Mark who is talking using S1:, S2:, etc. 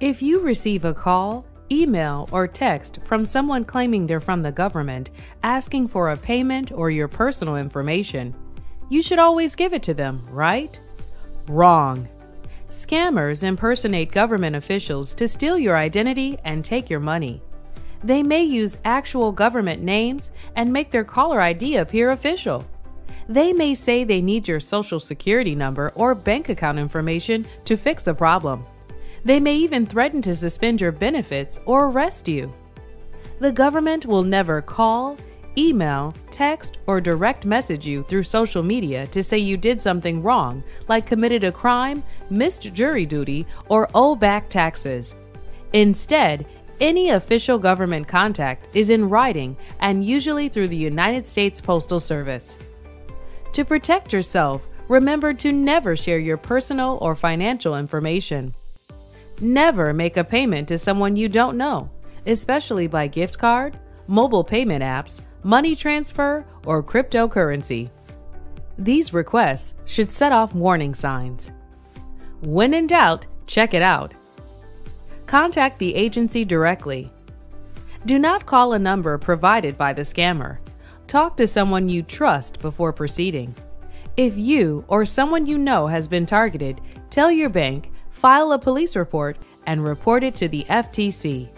S1: If you receive a call, email, or text from someone claiming they're from the government asking for a payment or your personal information, you should always give it to them, right? Wrong. Scammers impersonate government officials to steal your identity and take your money. They may use actual government names and make their caller ID appear official. They may say they need your social security number or bank account information to fix a problem. They may even threaten to suspend your benefits or arrest you. The government will never call, email, text, or direct message you through social media to say you did something wrong, like committed a crime, missed jury duty, or owe back taxes. Instead, any official government contact is in writing and usually through the United States Postal Service. To protect yourself, remember to never share your personal or financial information. Never make a payment to someone you don't know, especially by gift card, mobile payment apps, money transfer, or cryptocurrency. These requests should set off warning signs. When in doubt, check it out. Contact the agency directly. Do not call a number provided by the scammer. Talk to someone you trust before proceeding. If you or someone you know has been targeted, tell your bank, file a police report, and report it to the FTC.